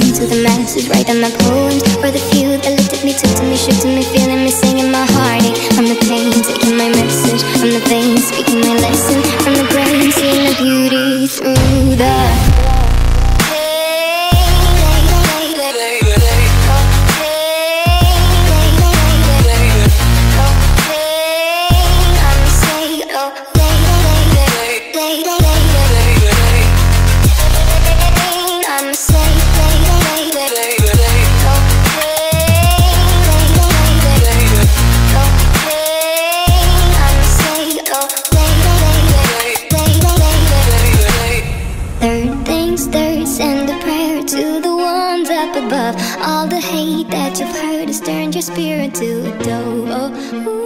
Into the masses, writing my poems for the few that looked at me, took to me, shook to me, feeling me, singing my heartache from the pain, taking my message from the veins, speaking my lesson above. All the hate that you've heard has turned your spirit to a dove. Oh, ooh.